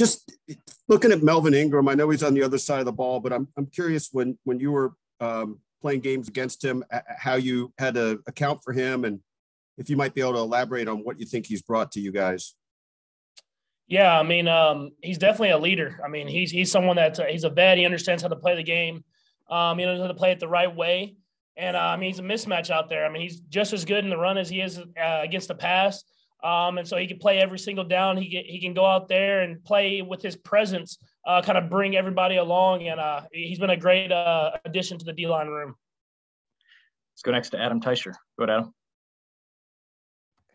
just looking at Melvin Ingram, I know he's on the other side of the ball, but I'm I'm curious when when you were um, playing games against him, how you had to account for him, and if you might be able to elaborate on what you think he's brought to you guys. Yeah, I mean, um, he's definitely a leader. I mean, he's he's someone that he's a vet. He understands how to play the game. Um, he knows how to play it the right way. And uh, I mean, he's a mismatch out there. I mean, he's just as good in the run as he is uh, against the pass. Um, and so he can play every single down. He can, he can go out there and play with his presence, uh, kind of bring everybody along. And uh, he's been a great uh, addition to the D line room. Let's go next to Adam Teicher. Go ahead, Adam.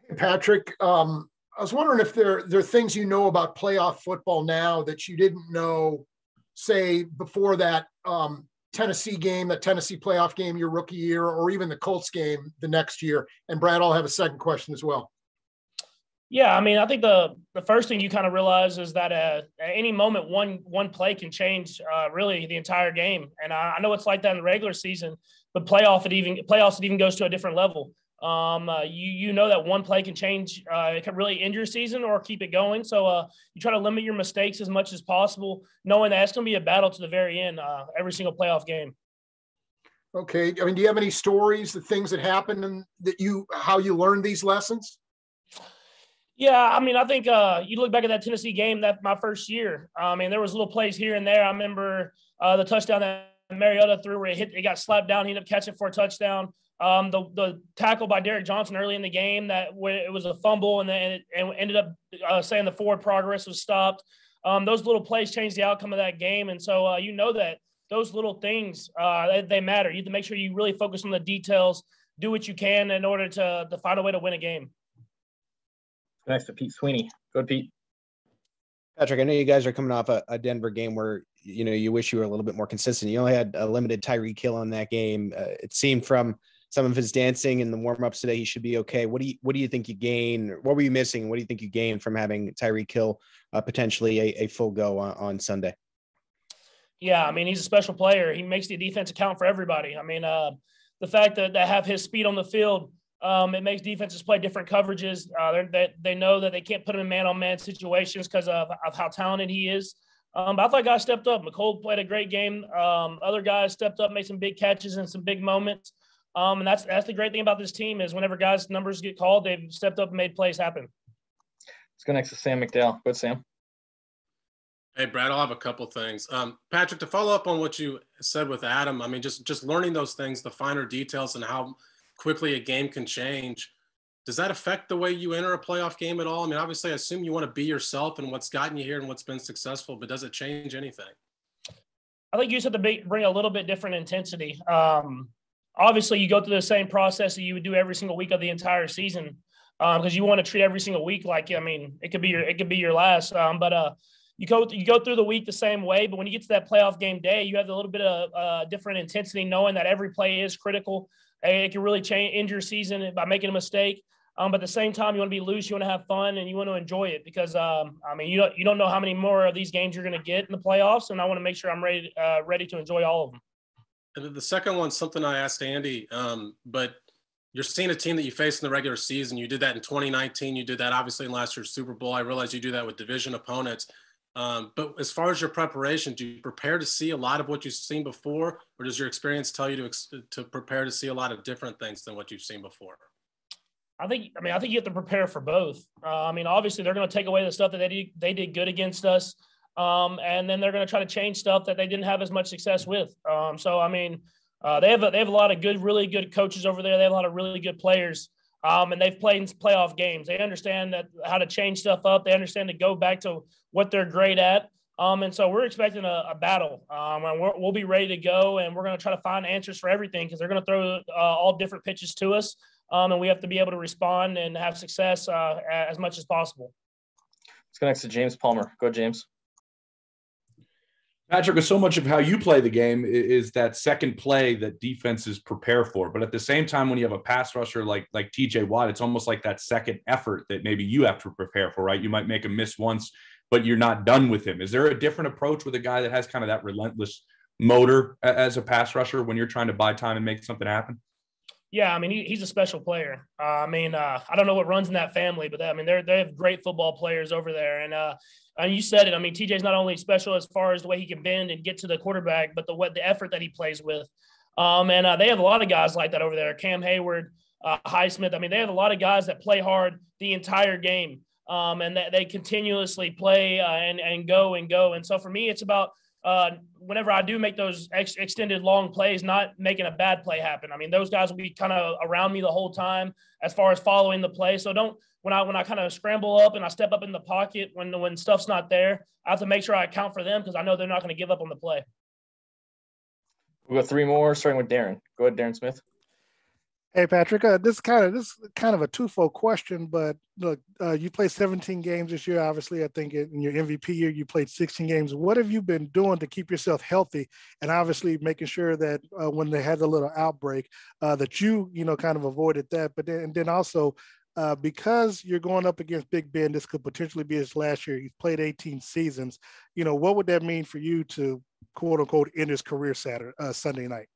Hey, Patrick, um, I was wondering if there, there are things you know about playoff football now that you didn't know, say, before that um, Tennessee game, that Tennessee playoff game your rookie year, or even the Colts game the next year. And Brad, I'll have a second question as well. Yeah, I mean, I think the the first thing you kind of realize is that uh, at any moment, one one play can change uh, really the entire game. And I, I, know it's like that in the regular season, but playoff it even playoffs it even goes to a different level. Um, uh, you you know that one play can change, uh, it can really end your season or keep it going. So uh, you try to limit your mistakes as much as possible, knowing that it's going to be a battle to the very end, uh, every single playoff game. Okay, I mean, do you have any stories, the things that happened, and that you how you learned these lessons? Yeah, I mean, I think uh, you look back at that Tennessee game that my first year. I mean, there was little plays here and there. I remember uh, the touchdown that Mariota threw where it hit, it got slapped down. He ended up catching for a touchdown. Um, the the tackle by Derrick Johnson early in the game that it was a fumble and then it, ended up uh, saying the forward progress was stopped. Um, those little plays changed the outcome of that game, and so uh, you know that those little things uh, they, they, matter. You have to make sure you really focus on the details, do what you can in order to to find a way to win a game. Next to Pete Sweeney. Go ahead, Pete. Patrick, I know you guys are coming off a, a, Denver game where you know you wish you were a little bit more consistent. You only had a limited Tyreek Hill on that game. Uh, it seemed from some of his dancing in the warm-ups today, he should be okay. What do you what do you think you gain? What were you missing? What do you think you gained from having Tyreek Hill uh, potentially a, a, full go on, on, Sunday? Yeah, I mean he's a special player. He makes the defense account for everybody. I mean uh, the fact that they have his speed on the field, um, it makes defenses play different coverages. Uh, they they know that they can't put him in man-on-man situations because of, of how talented he is. Um, but I thought guys stepped up. Mecole played a great game. Um, other guys stepped up, made some big catches and some big moments. Um, and that's that's the great thing about this team is whenever guys' numbers get called, they've stepped up and made plays happen. Let's go next to Sam McDowell. Good, Sam. Hey, Brad, I'll have a couple things. Um, Patrick, to follow up on what you said with Adam, I mean, just just learning those things, the finer details, and how quickly a game can change. Does that affect the way you enter a playoff game at all? I mean, obviously, I assume you want to be yourself and what's gotten you here and what's been successful, but does it change anything? I think you just have to bring a little bit different intensity. Um, obviously you go through the same process that you would do every single week of the entire season because um, you want to treat every single week like I mean it could be your it could be your last. Um, but uh, you go you go through the week the same way, but when you get to that playoff game day, you have a little bit of uh, different intensity, knowing that every play is critical. It can really change end your season by making a mistake. Um, but at the same time, you want to be loose, you want to have fun, and you want to enjoy it because um, I mean you don't you don't know how many more of these games you're going to get in the playoffs, and I want to make sure I'm ready uh, ready to enjoy all of them. And the second one's something I asked Andy, um, but you're seeing a team that you faced in the regular season. You did that in 2019. You did that obviously in last year's Super Bowl. I realize you do that with division opponents. Um, but as far as your preparation, do you prepare to see a lot of what you've seen before, or does your experience tell you to to prepare to see a lot of different things than what you've seen before? I think. I mean, I think you have to prepare for both. Uh, I mean, obviously they're going to take away the stuff that they did, they did good against us. Um, and then they're going to try to change stuff that they didn't have as much success with. Um, so I mean, uh, they have a, they have a lot of good, really good coaches over there. They have a lot of really good players, um, and they've played in playoff games. They understand that how to change stuff up. They understand to go back to what they're great at. Um, and so we're expecting a, a battle, um, and we will be ready to go, and we're going to try to find answers for everything because they're going to throw uh, all different pitches to us, um, and we have to be able to respond and have success uh, as much as possible. Let's go next to James Palmer. Go, James. Patrick, so much of how you play the game is that second play that defenses prepare for. But at the same time, when you have a pass rusher like like TJ Watt, it's almost like that second effort that maybe you have to prepare for, right? You might make a miss once, but you're not done with him. Is there a different approach with a guy that has kind of that relentless motor as a pass rusher when you're trying to buy time and make something happen? Yeah, I mean he, he's a special player. Uh, I mean uh, I don't know what runs in that family, but they, I mean they they have great football players over there, and uh, and you said it. I mean TJ's not only special as far as the way he can bend and get to the quarterback, but the what the effort that he plays with. Um, and uh, they have a lot of guys like that over there. Cam Heyward, uh, Highsmith. I mean they have a lot of guys that play hard the entire game, um, and that they continuously play uh, and and go and go. And so for me, it's about uh, whenever I do make those ex- extended long plays, not making a bad play happen. I mean, those guys will be kind of around me the whole time as far as following the play. So don't when I when I kind of scramble up and I step up in the pocket when when stuff's not there, I have to make sure I account for them because I know they're not going to give up on the play. We'll go three more, starting with Darren. Go ahead, Darren Smith. Hey Patrick, uh, this kind of this is kind of a twofold question, but look, uh, you played 17 games this year. Obviously, I think in your MVP year you played 16 games. What have you been doing to keep yourself healthy, and obviously making sure that uh, when they had a little outbreak, uh, that you you know kind of avoided that. But then and then also uh, because you're going up against Big Ben, this could potentially be his last year. He's played 18 seasons. You know, what would that mean for you to quote unquote end his career Saturday uh, Sunday night?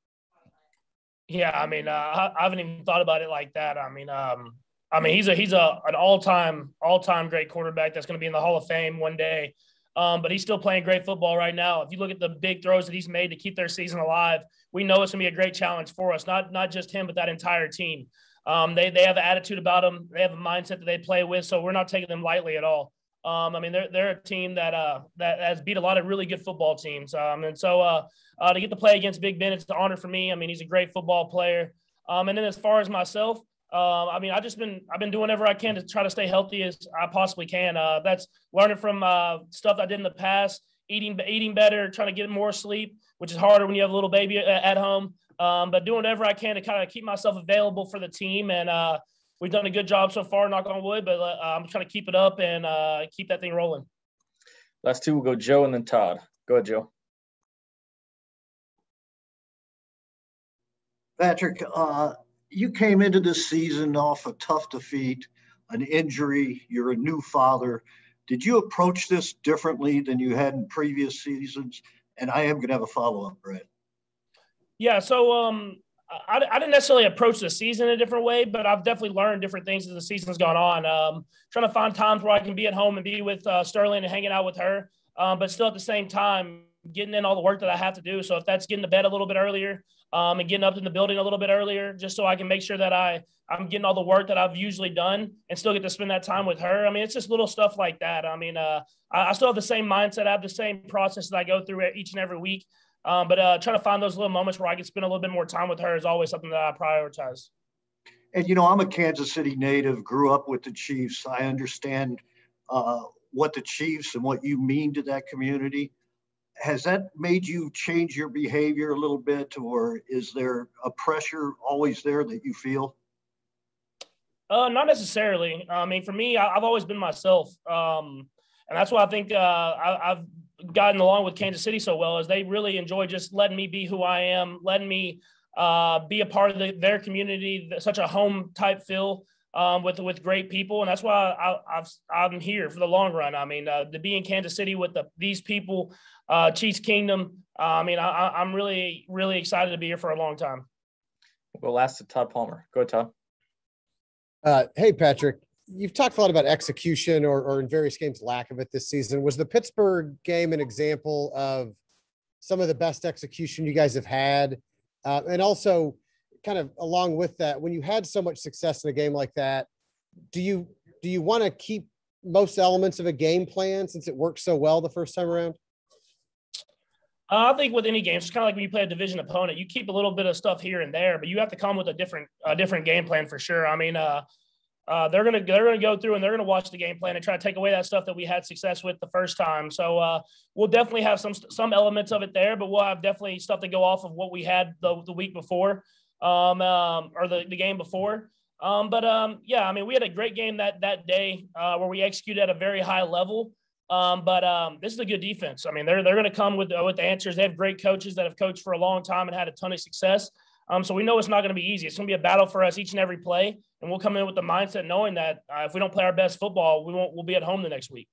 Yeah, I mean, uh, I, haven't even thought about it like that. I mean, um, I mean, he's a he's a an all time all time great quarterback that's going to be in the Hall of Fame one day. Um, but he's still playing great football right now. If you look at the big throws that he's made to keep their season alive, we know it's going to be a great challenge for us. Not not just him, but that entire team. Um, they they have an attitude about them. They have a mindset that they play with. So we're not taking them lightly at all. Um, I mean, they're they're a team that uh that has beat a lot of really good football teams. Um, and so uh, uh, to get to play against Big Ben, it's an honor for me. I mean, he's a great football player. Um, and then as far as myself, uh, I mean, I just been I've been doing whatever I can to try to stay healthy as I possibly can. Uh, that's learning from uh, stuff I did in the past, eating eating better, trying to get more sleep, which is harder when you have a little baby at home. Um, but doing whatever I can to kind of keep myself available for the team and uh, we've done a good job so far, knock on wood, but uh, I'm trying to keep it up and uh, keep that thing rolling. Last two will go Joe and then Todd. Go ahead, Joe. Patrick, uh, you came into this season off a tough defeat, an injury. You're a new father. Did you approach this differently than you had in previous seasons? And I am going to have a follow up, Brett. Yeah. So, um, I, I, didn't necessarily approach the season a different way, but I've definitely learned different things as the season's gone on. Um, trying to find times where I can be at home and be with uh, Sterling and hanging out with her, um, but still at the same time getting in all the work that I have to do. So if that's getting to bed a little bit earlier um, and getting up in the building a little bit earlier, just so I can make sure that I I'm getting all the work that I've usually done and still get to spend that time with her. I mean, it's just little stuff like that. I mean, uh, I, I still have the same mindset. I have the same process that I go through each and every week. Um, but uh, trying to find those little moments where I can spend a little bit more time with her is always something that I prioritize. And you know, I'm a Kansas City native, grew up with the Chiefs. I understand uh, what the Chiefs and what you mean to that community. Has that made you change your behavior a little bit, or is there a pressure always there that you feel? Uh, not necessarily. I mean, for me, I, have always been myself, um, and that's why I think uh, I, I've gotten along with Kansas City so well is they really enjoy just letting me be who I am, letting me uh, be a part of the, their community, such a home type feel um, with with great people, and that's why I, am here for the long run. I mean, uh, to be in Kansas City with the, these people, uh, Chiefs Kingdom. Uh, I mean, I, am really really excited to be here for a long time. We'll last to Todd Palmer. Go ahead, Todd. Uh, hey, Patrick you've talked a lot about execution or, or in various games lack of it this season. Was the Pittsburgh game an example of some of the best execution you guys have had? Uh, and also, kind of along with that, when you had so much success in a game like that, do you do you want to keep most elements of a game plan since it worked so well the first time around? Uh, I think with any game, it's kind of like when you play a division opponent. You keep a little bit of stuff here and there, but you have to come with a different, a different game plan for sure. I mean, uh, uh, they're gonna they're gonna go through and they're gonna watch the game plan and try to take away that stuff that we had success with the first time. So uh, we'll definitely have some some elements of it there, but we'll have definitely stuff to go off of what we had the, the week before um, um, or the, the game before. Um, but um, yeah, I mean, we had a great game that that day uh, where we executed at a very high level. Um, but um, this is a good defense. I mean, they're they're going to come with with the answers. They have great coaches that have coached for a long time and had a ton of success. Um, so we know it's not going to be easy. It's going to be a battle for us each and every play, and we'll come in with the mindset knowing that uh, if we don't play our best football, we won't. We'll be at home the next week.